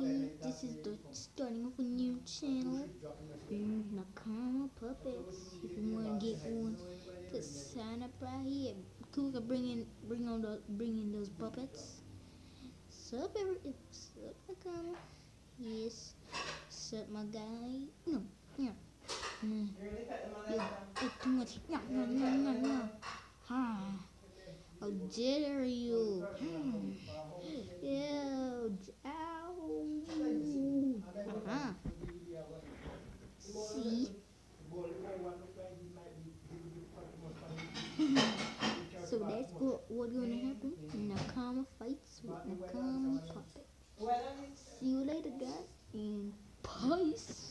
this is the starting of a new channel. Nakama Puppets. If you wanna get one, just sign up right here. Cool, bring in, bring on the, bring in those puppets. Sup, every, sup, Nakama. Yes. Sup, my guy. No, yeah. Mm. Yeah, it's too much. No, no, no, no, no. Huh. How dare you? Hmm. That's what, what's gonna happen. Nakama fights with Nakama puppet. See you later, guys, and peace.